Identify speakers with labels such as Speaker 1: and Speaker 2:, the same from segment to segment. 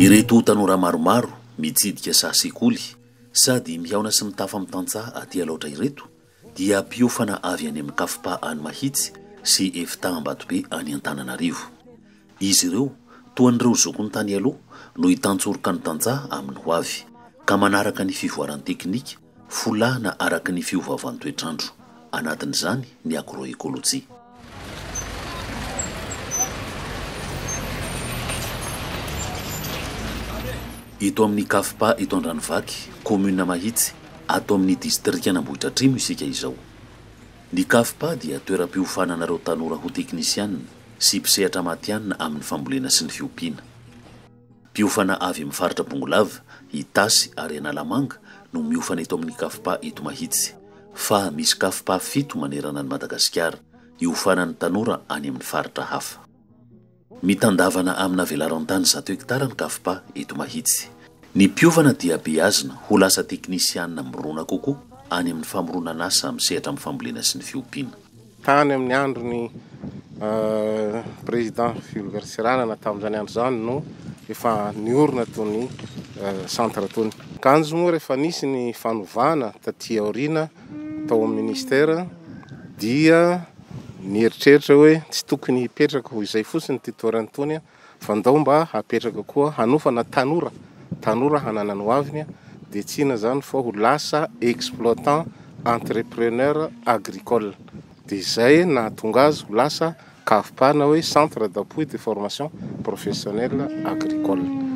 Speaker 1: Ireto tanora maromaro mitsidika saha sekoly sady mihaona sy mitafa amin'ny tantsaha aty Alaotra ireto dia mpiofana avy any amin'ny Cafpa any Mahitsy sy Efta Ambatobe any Antananarivo. Izy ireo, toa an'ireo zokin'ny tanialoha, no hitantsoroka ny tantsaha amin'ny ho avy, ka manaraka ny fivoaran'ny teknika, folahana araka ny fiovaovan'ny toetr'andro, anatin'izany ny agroekolojia. Eto amin'ny Cafpa eto Andranovaky, kaominina Mahitsy, ato amin'ny distrikan'Ambohidratrimo isika izao. Ny Cafpa dia toeram-piofanana ireo tanora ho teknisianina sy mpisehatra matihanina amin'ny fambolena sy ny fiompiana. Mpiofana avy amin'ny faritra Bongolava, Itasy ary Analamanga no miofana eto amin'ny KFPA eto Mahitsy. Fa misy KFPA fito manerana an'i Madagasikara, iofanan'ny tanora any amin'ny faritra hafa. Mitandavana amina velaran-tany zato hektara ny KFPA eto Mahitsy. Ny mpiofana dia beazina ho lasa teknisiana mirona kokoa any amin'ny famoronan'asa misehatra amin'ny fambolena sy ny fiompiana.
Speaker 2: Tany amin'ny andron'ny Président Jules Ratsiranana tamin'izany andro izany no efa niorina itony centre itony. Kanjo moa rehefa nisy ny fanovana taty aoriana tao amin'ny ministère dia nieritreritra hoe tsy tokony hipetraka ho izay fotsiny ity toerana itony fa ndao mba hapetraka koa hanofana tanora tanora hananany ho aviny a de tsy ina zany fa ho lasa exploitant entrepreneur agricole de zay nahatonga azy ho lasa cafpa na hoe centre d'appui de formation professionnel agricole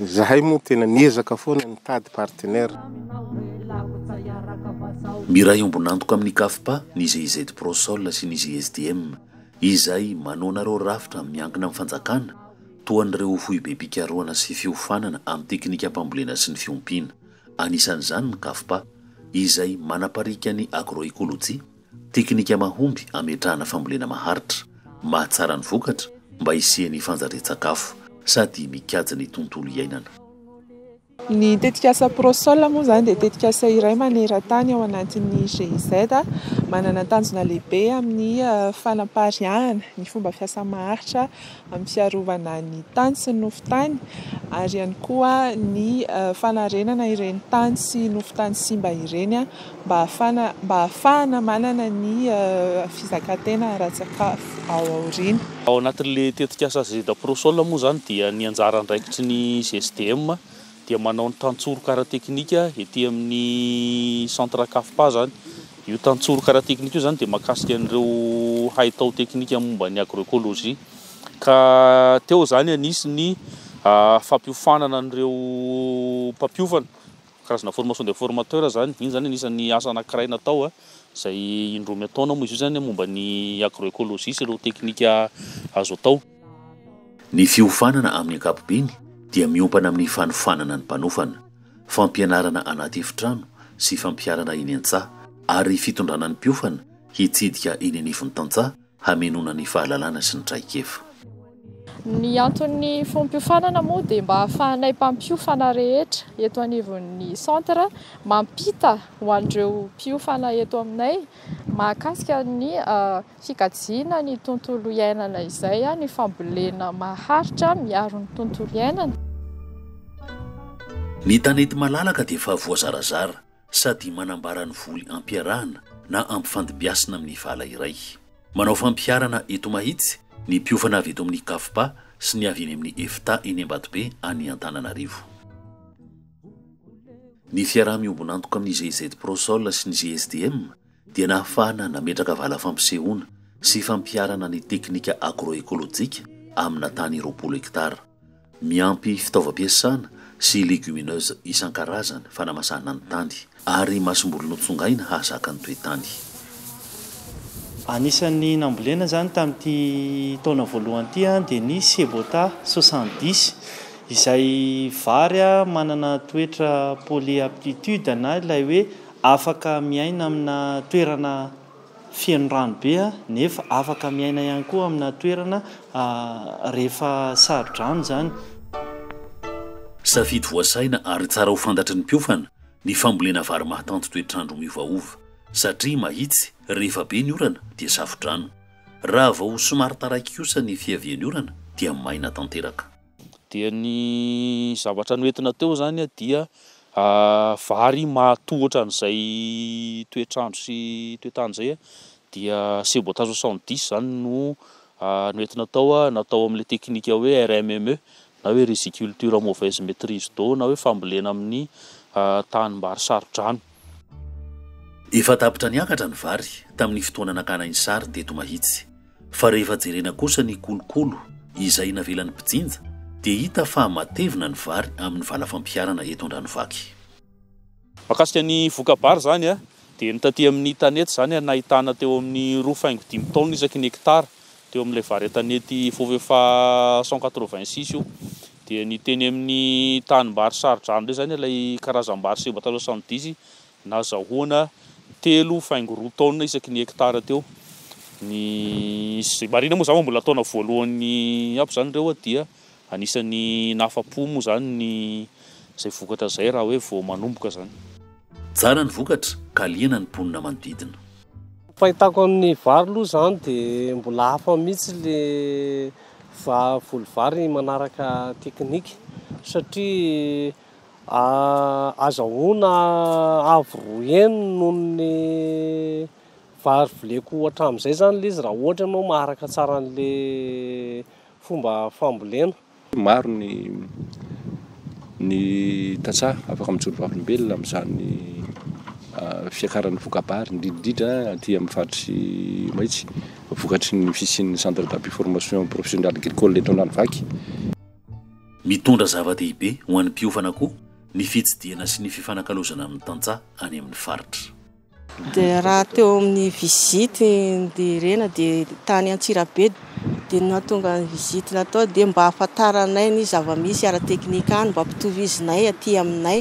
Speaker 2: zahay moa tena miezaka foana mitady partenaire.
Speaker 1: Miray ombon'antoka amin'ny cafpa, ny GIZ Prosol sy ny GSDM. Izay manoanareo rafitra miankina amin'ny fanjakana, toa an'ireo foibem-pikarohana sy fiofanana amin'ny teknikam-pambolena sy ny fiompiana, anisan'izany ny CAFPA, izay manapariaka ny agroekolojia, teknika mahomby hametrahana fambolena maharitra, mahatsara ny vokatra mba hisian'ny fanjarian-tsakafo, sady mikajy ny tontolo iainana.
Speaker 3: Ny tetikasa ProSol moa izany dia tetikasa iray maneran-tany ao anatin'ny GIZ. Manana tanjona lehibe amin'ny fanapariahana ny fomba fiasa maharitra amin'ny fiarovana ny tany sy ny nofon-tany ary ihany koa ny fanarenana ireny tany sy nofon-tany simba ireny. mba hahafana mba hahafahana manana ny fizakantena ara-tsakafo ao aoriana.
Speaker 4: Ao anatin'ilay tetikasa ZProSol moa izany dia ny anjara andraikitry ny GSDM dia manao ny tantsoroka ara-teknika ety amin'ny centre Cafpa izany. Io tantsoroka ara-teknika io izany dia mahakasika an'ireo haitao teknika momba ny agroecologie ka teo izany anisy ny fampiofanana an'ireo mpampiofana. Karazana formation de formateur zany, iny zany anisan'ny asa anankiray natao zay indroa miataona moa izy io zany a, momba ny agroecologie sy ireo teknika azo atao.
Speaker 1: Ny fiofanana amin'ny ankapobeny dia miompana amin'ny fanofanana ny mpanofana, fampianarana anaty efitrano sy fampiharana eny an-tsaha ary fitondrana ny mpiofana hitsidika eny anivon'ny tantsaha Hamenoana ny fahalalana sy ny traikefa.
Speaker 5: Ny anton'ny fompiofanana moa dia mba hahafahanay mpampiofana rehetra eto anivon'ny Centre mampita ho an'ireo mpiofana eto aminay mahakasika ny fikajiana ny tontolo iainana izay ny fambolena maharitra miaro ny tontolo iainana.
Speaker 1: Ny tanety malalaka dia efa voazarazara sady manambara ny voly ampiarahana na ampifandimbiasina amin'ny vala iray. Manao fampiharana eto mahitsy ny mpiofana avy eto amin'ny CAFPA sy ny avy eny amin'ny Efta eny Ambatobe any Antananarivo. Ny fiaraha-miombon'antoka amin'ny GZ Prosol sy ny GSDM dia nahafahana nametraka vala fampisehoana sy fampiharana ny teknika agroekolojika amina tany roapolo hektara. Miampy fitaovam-piasana sy legumineuse isan-karazany fanamasahana ny tany ary masomboly notsongaina hahazaka ny toe-tany.
Speaker 6: Anisan'ny nambolena izany tamin'ity taona voalohany ity dia ny Cebota soixante dix izay vary manana toetra polyaptitude na ilay hoe Afaka miaina amina toerana feno rano be nefa afaka miaina ihany koa amina toerana rehefa saro-drano izany.
Speaker 1: Safidy voasaina ary tsara ho fantatry ny mpiofana ny fambolena vary mahatanty toetr'andro miovaova satria mahitsy rehefa be ny orana dia safo-drano. Raha vao somary taraiky kosa ny fiavian'ny orana dia maina tanteraka.
Speaker 4: Dia ny zavatra noentina teo izany dia vary mahatohotra an'izay toetr'andro sy toetany izay dia sebotage soixante dix izany no noentina tao natao amin'ilay teknika hoe RMME na hoe riziculture mauvaise maitrise d'eau na hoe fambolena amin'ny tanimbary saro-drano.
Speaker 1: Efa tapitra niakatra ny vary tamin'ny fotoana nakana iny sary teto Mahitsy, fa rehefa jerena kosa ny kolokolo izay navelan'ny mpijinja dia hita fa matevina ny vary amin'ny vala fampiharana eto Andranovaky.
Speaker 4: Mahakasika ny voka-bary izany dia ny taty amin'ny tanety izany nahitana teo amin'ny roa faingo dimy taonina isaky ny hekitara teo amin'ilay vary an-tanety Fovefa cent quatre-vingt-six io Dia ny teny amin'ny tanimbary saro-drano indray izany ilay karazam-bary Ceiba Talo Sandizy nazahoana telo faingo roa taonina isaky ny hektara teo. Ny izay marihina moa izany fa mbola taona voalohany aby izany ireo a, dia anisan'ny nahafa-po moa izany ny izay vokatra izay raha hoe vao manomboka izany.
Speaker 1: Tsara ny vokatra ka liana ny mponina manodidina.
Speaker 7: Fahitako amin'ny vary aloha izany dia mbola hafa mihitsy le voly vary manaraka teknika satria azahoana avo roa heny noho ny vary voleko hatramin'izay izany ilay izy raha ohatra ianao maharaka tsara an'ilay fomba fambolena.
Speaker 8: Maro ny ny tantsaha afaka mijoro vavolombelona amin'izany fiakaran'ny voka-bary, indrindra indrindra aty amin'ny faritry Maitso, vokatry ny fisian'ny Centre d'appui formation professionnelle agricole eto Ananivaky.
Speaker 1: Mitondra zava-dehibe ho an'ny mpiofana koa ny fitsidihana sy ny fifanakalozana amin'ny tantsaha any amin'ny faritra.
Speaker 9: Dia raha teo amin'ny visite ny rena dia tany Antsirabe dia ny nahatonga ny visite natao dia mba hahafantaranay ny zava-misy ara-teknika any mba ampitovizinay aty aminay.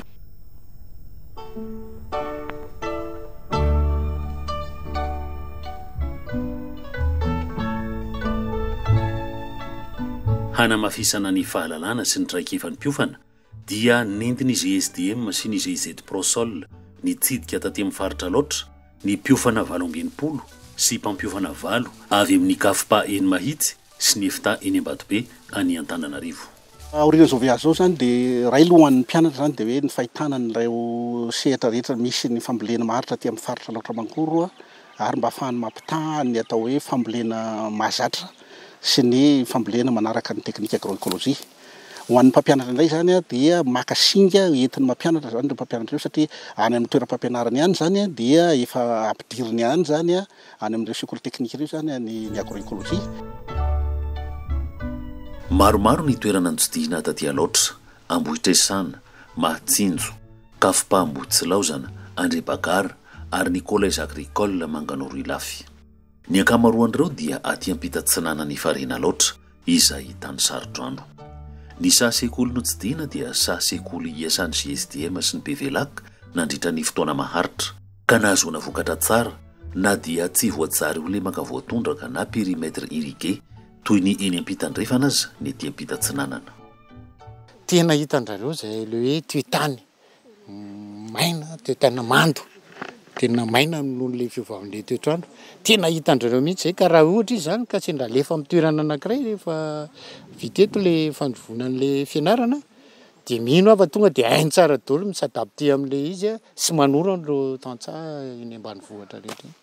Speaker 1: Hanamafisana ny fahalalana sy ny traikefan'ny mpiofana, dia nentin'ny GSDM sy ny GIZ Prosol nitsidika taty amin'ny faritra Alaotra ny mpiofana valo amby enimpolo sy mpampiofana valo avy amin'ny Cafpa eny Mahitsy sy ny Efta eny Ambatobe any Antananarivo.
Speaker 10: Aorian'izao voyage izao izany dia iray aloha ho an'ny mpianatra izany dia hoe ny fahitana an'ireo sehatra rehetra misy ny fambolena maharitra aty amin'ny faritra Alaotra Mangoro ary mba hahafahany mampitaha ny atao hoe fambolena mahazatra sy ny fambolena manaraka ny teknika agro-ecologie. Ho an'ny mpampianatra indray izany dia maka singa entin'ny mampianatra izany ireo mpampianatra ireo satria any amin'ny toeram-pampianarany any izany dia efa ampidiriny any izany any amin'ireo sekoly teknika ireo izany ny ny agroecologie.
Speaker 1: Maromaro ny toerana notsidihina taty Alaotra, Ambohitresana, Mahatsinjo, Kafopa Ambohitsilaozana, Andriabagara ary ny Collège agricole Manganoro Ilafy. Ny ankamaroan'ireo dia aty ampitan-tsinanan'i Farihinalaotra, izay hitan'ny saro-drano. Ny saha sekoly notsidihina dia saha sekoly iasan'ny GSDM sy ny Bevelac nandritra ny fotoana maharitra, ka nahazoana vokatra tsara na dia tsy voajary ho lemaka voatondraka na périmètre irrigué toy ny eny ampitan-drefana aza ny ety ampitan-tsinanana.
Speaker 11: Tena hitan-dRareo izay le hoe toe-tany. Maina dia tena mando, tena maina noho ilay fiovàn'ilay toetr'andro, tena hitan-dry zareo mihitsy izay ka raha ohatra izy izany ka sendra alefa amin'ny toerana anankiray rehefa vita eto ilay fandrovoana an'ilay fianarana dia mino aho fa tonga dia hainy tsara daholo mi-s'adapter amin'ilay izy sy manoro an'ireo tantsaha eny ambanivohitra rehetra
Speaker 1: eny.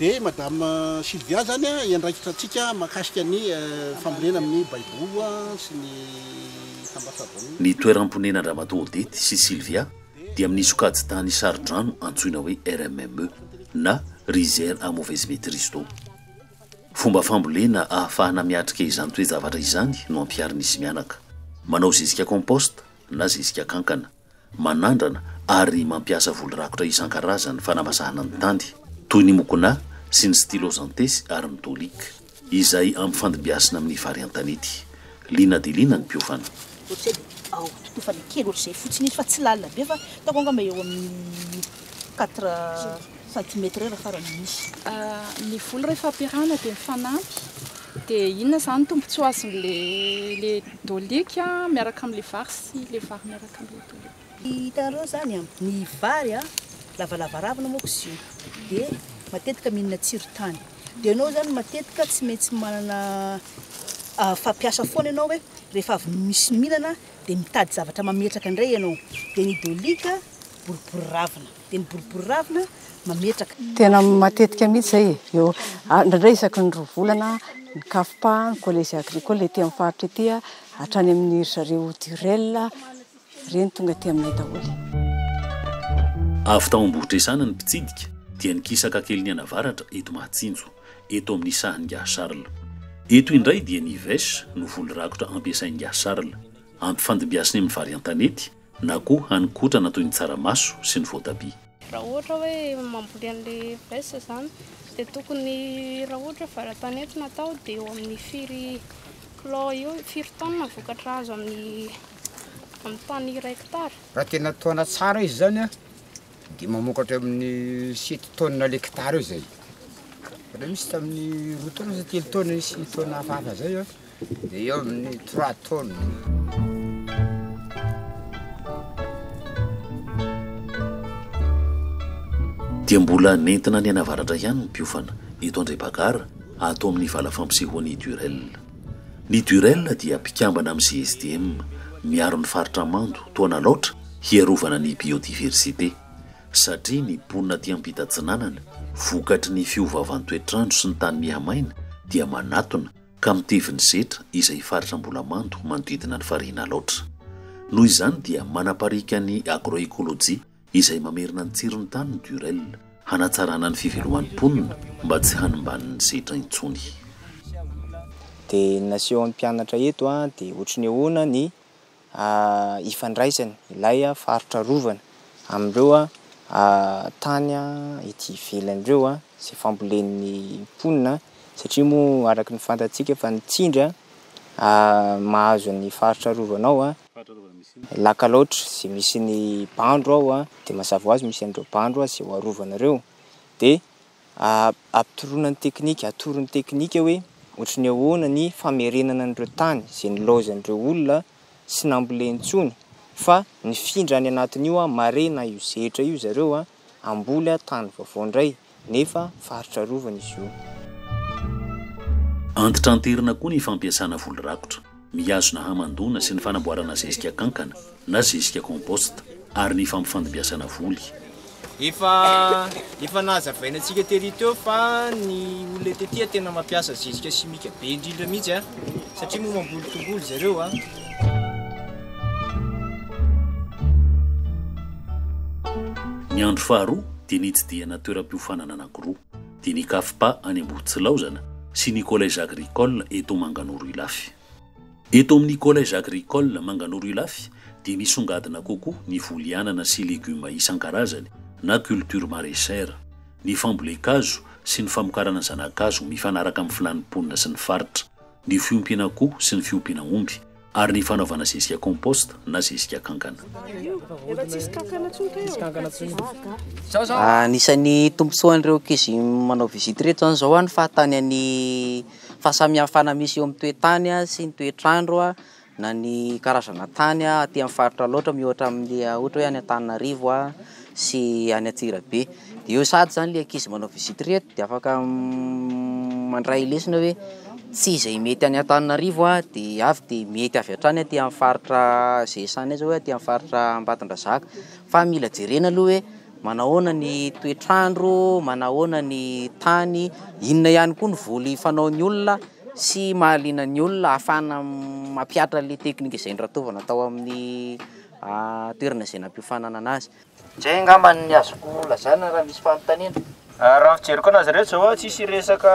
Speaker 1: Dia
Speaker 10: i Madame Sylvia izany hiandraikitra antsika mahakasika ny fambolena amin'ny baiboa sy ny tambasavony.
Speaker 1: Ny toeram-ponenan-dRamatoa Odette sy Sylvia dia amin'ny sokajin-tany sarin-drano antsoina hoe RMME na Rizières à Mauvaise Maîtrise d'eau. Fomba fambolena ahafahana miatrika izany toe-javatra izany no ampiharin'izy mianaka. Manao zezika compost na zezika kankana. manandrana ary mampiasa voly rakotra isan-karazany fanamasahana ny tany, toy ny mokonà sy ny stylosantesy ary ny tolic, izay ampifandimbiasina amin'ny vary an-tanety. Liana dia liana ny mpiofana.
Speaker 12: Ohatr'izay dia ao tokoa fa ilay kely ohatr'izay fotsiny iny fa tsy lalina be fa ataoko angamba eo amin'ny. Quatre centimètres eo raha farany misy.
Speaker 5: Ny vola rehefa ampiarahana dia mifanampy. Dia inona izany ny tombontsoa azon'ilay doliaka miaraka amin'ilay vary sy ilay vary miaraka amin'ilay doliaka?
Speaker 12: Hitanareo izany an, ny vary an, lavalava ravina moa kosa io, dia matetika mihinana tsiro tany. Dia ianao izany matetika tsy maintsy manana fampiasa foana ianao hoe rehefa avy misy mihinana Dia mitady zavatra mametraka indray ianao, dia ny doliaka boribory ravina, dia ny boribory ravina mametraka.
Speaker 13: Tena matetika mihitsy izay e, eo indraindray isaky ny roa volana ny CAFPA, ny collège agricole ety amin'ny faritra ety hatrany amin'ny ry zareo Durel ireny tonga aty aminay daholo.
Speaker 1: Avy tao Ambohitresana ny mpitsidika dia nikisaka kely nianavaratra eto Mahatsinjo. eto amin'ny sahan'Ingahy Charles. Eto indray dia ny Vech no voly rakotra ampiasain'Ingahy Charles, ampifandimbiasiny amin'ny vary an-tanety na koa haninkotrana toy ny tsaramaso sy ny voatabia.
Speaker 14: Raha ohatra hoe mamboly an'ilay Vech izany dia tokony raha ohatra hoe vary an-tanety no atao dia eo amin'ny firy kilo eo, firy tonne ny vokatra azo amin'ny amin'ny tany iray hectare?
Speaker 15: Raha tena taona tsara izy izany an! Dia mamokatra eo amin'ny site taonina lektara eo izay. Raha misy tamin'ny roa taona sy telo taona sy ny taona hafahafa izay eo dia eo amin'ny trois taona.
Speaker 1: Dia mbola nentina any Anavaratra ihany ny mpiofana, eto Andribagara, ato amin'ny vala fampisehoan'i Durel. Ny Durel dia mpikambana amin'ny GSDM, miaro ny faritra mando, toa nalaotra, hiarovana ny biodiversite. Satria ny mponina aty ampita atsinanana, vokatry ny fiovaovan-toetr'andro sy ny tany mihamaina, dia manatona ka mitevy ny zetra izay faritra mbola mando manodidina ny farihin'Alaotra. Noho izany dia manapariaka ny agroecologie izay mamerina ny tsiron'ny tany ny Durel, hanatsarana ny fiveloman'ny mponina mba tsy hanimban'ny setra intsony.
Speaker 16: Dia ny nasehon'ny mpianatra eto dia ohatry ny ahoana ny ifandraisany ilay faritra arovana amin'ireo tany ety ivelany ireo izay fambolen'ny mponina satria moa araka ny fantatsika fa ny tsindry mahazo ny faritra arovana ao Laka loatra ze misy ny bandro ao a, de mazava ho azy misy an'ireo bandro a, ze ho arovanareo de ampitoroana ny teknika, atoro ny teknika hoe ohatry ny ahoana ny famerenana an'ireo tany, ze nilaozan'ireo olona sy namboleny intsony fa nifindra any anatin'io a, mare na io zetra io zareo a. Amboly tany vaovao ndray nefa faritra arovana izy io.
Speaker 1: Antitranterina koa ny fampiasana voly rakotra, mihazona hamandoana sy ny fanamboarana zezika kankana na zezika compost ary ny fampifandimbiasana voly.
Speaker 17: Efa efa nahazavaina antsika tery teo fa ny olona ety aty tena mampiasa zezika simika be indrindra mihitsy satria moa mamboly tongolo zareo.
Speaker 1: Ny andro faharoa dia nitsidihana toeram-piofanana anankiroa, dia ny Cafpa any Ambohitsilaozana sy ny Collège Agricole eto Manganoro Ilafy. Eto amin'ny Collège Agricole Manganoro Ilafy dia nisongadina kokoa ny voly anana sy legioma isan-karazany na culture maraîchère, ny fambolen-kazo sy ny famokarana zana-kazo mifanaraka amin'ny filàn'ny mponina sy ny faritra, ny fiompiana akoho sy ny fiompiana omby, ary ny fanaovana zezika compost na zezika kankana.
Speaker 18: Anisan'ny tombontsoan'ireo ankizy manao visite ireto izany izao ny fahatanian'ny fahasamihafana misy eo amin'ny toetany sy ny toetr'andro na ny karazana tany aty amin'ny faritra loatra miohatra amin'ny ohatra hoe any Antananarivo sy any Antsirabe dia eo sahady izany ilay ankizy manao visite ireto dia afaka mandray lesona hoe tsy izay mety any Antananarivo dia avy dia mety avy hatrany aty amin'ny faritra izay sahanay izao hoe aty amin'ny faritra Ambatondrazaka fa mila jerena aloha hoe manahoana ny toetr'andro, manahoana ny tany, inona ihany koa ny voly fanaon'ny olona. sy mahaliana ny olona ahafahana mampihatra an'ilay teknika izay norantovana tao amin'ny toerana izay nampiofanana an'azy. Izay angamba ny azoko lazaina raha misy fanontaniana.
Speaker 17: Raha ny fijeriko an'azy reto zao a, tsisy resaka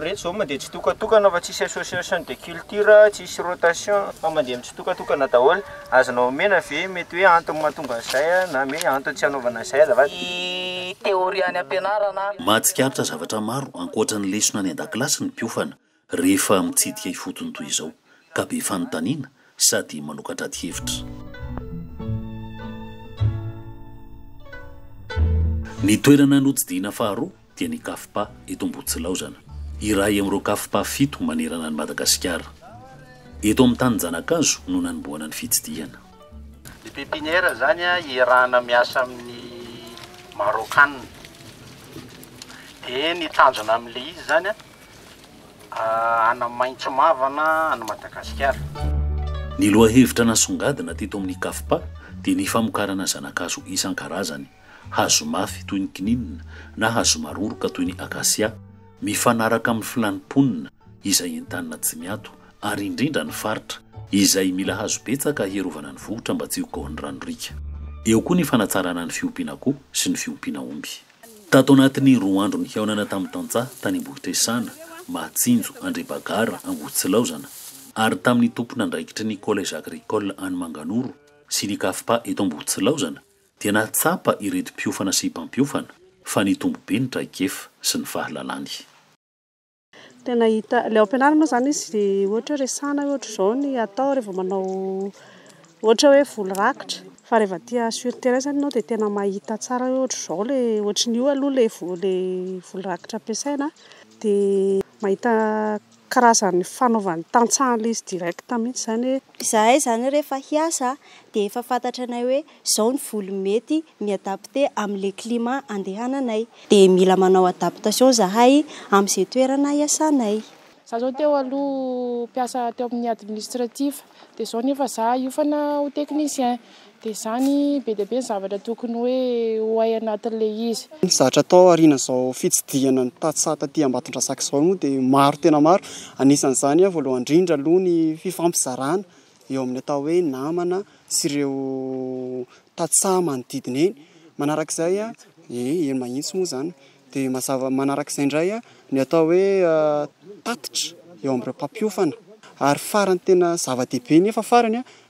Speaker 17: reto zao mandeha tsitokatokana fa tsisy association de culture, tsisy rotation fa mandeha mitsitokatokana daholo. Azonao omena ve mety hoe antony mahatonga an'izay na hoe antony tsy hanaovana izay azafady?
Speaker 18: Ny teoria any am-pianarana.
Speaker 1: Mahatsikaritra zavatra maro ankoatra ny lesona any an-dakilasy ny mpiofana rehefa mitsidika ifotony toy izao, ka be fanontaniana sady manokatra adihevitra. Ny toerana notsidihina faharoa dia ny Cafpa eto Ambohitsilaozana, iray amin'ireo Cafpa fito manerana an'i Madagasikara. Eto amin'ny tanin'i Zanakazo no nanombohana ny fitsidihana.
Speaker 11: Ny pepiniera izany iarahana miasa amin'ny Marôkana. Dia ny tanjona amin'ilay izy izany hanamaitso mavana an'i Madagasikara.
Speaker 1: Ny lohahevitra nasongadina teto amin'ny Cafpa dia ny famokarana zanakazo isan-karazany. hazo mafy toy ny kininina na hazo maroroka toy ny akasia, mifanaraka amin'ny filàn'ny mponina izay entanina tsy miato, ary indrindra ny faritra izay mila hazo betsaka hiarovana ny vohitra mba tsy ho kaohin'ny ranoriaka. Eo koa ny fanatsarana ny fiompian'akoho sy ny fiompiana omby. Tato anatin'ny roa andro nihaonana tamin'ny tantsaha tany Ambohitresana, Mahatsinjo, Andrebagara, Ambohitsilaozana, ary tamin'ny tompon'andraikitry ny Collège agricole any Manganoro sy ny CAFPA eto Ambohitsilaozana dia nahatsapa ireto mpiofana sy mpampiofana fa nitombo be ny traikefa sy ny fahalalany.
Speaker 19: Dia nahita, ilay ao am-pianarana moa izany izy dia ohatra hoe resahina hoe ohatr'izao ny hatao raha vao manao ohatra hoe voly rakitra, fa rehefa aty sur terrain izany ianao dia tena mahita tsara hoe ohatr'izao ilay, ohatry ny io aloha ilay voly rakitra ampiasaina dia mahita Karazan'ny fanaovan'ny tantsaha ny liste directe mihintsy izany
Speaker 20: e! Izahay izany rehefa hiasa dia efa fantatra anay hoe izao ny voly mety mi-adapter amin'ilay climat andehananay. Dia mila manao adaptation izahay amin'izay toerana iasanay.
Speaker 14: Za zao teo aloha mpiasa teo amin'ny administratif dia zao nefa za hiofana ho technicien Dia izany, be dia be ny zavatra tokony hoe ho hay anatin'ilay izy.
Speaker 21: Ny zatra atao aorianan'izao fitsidihana ny tantsaha taty Ambatondrazaka izao moa dia maro tena maro. Anisan'izany voalohany indrindra aloha ny fifampizarana eo amin'ny atao hoe namana sy ireo tantsaha manodidina eny. Manarak'izay, ie eny mahitsy moa izany. Dia mazava, manarak'izay indray ny atao hoe tatitra eo amin'ireo mpampiofana. Ary farany tena zava-dehibe nefa farany.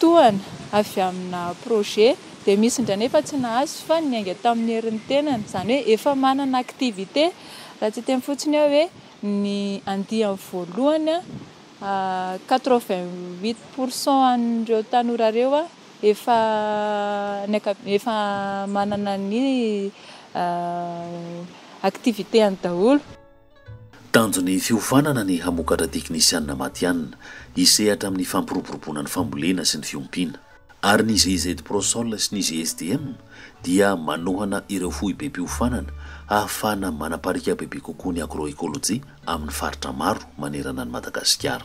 Speaker 22: tohana avy amina projet dia misy indray nefa tsy nahazo fa niainga tamin'ny herin'ny tenany, izany hoe efa manana activité, raha tsy hiteny fotsiny aho hoe ny andiany voalohany quatre vingt huit pour cent an'ireo tanora ireo efa ny ankapobeny efa manana ny activité-ny daholo.
Speaker 1: Tanjon'ny fiofanana ny hamokatra teknisianina matihanina, hisehatra amin'ny fampiroboroboana ny fambolena sy ny fiompiana. Ary ny GIZ Prosol sy ny GSDM dia manohana ireo foibem-piofanana hahafahana manapariaka bebe kokoa ny agroekoloji amin'ny faritra maro manerana an'i Madagasikara.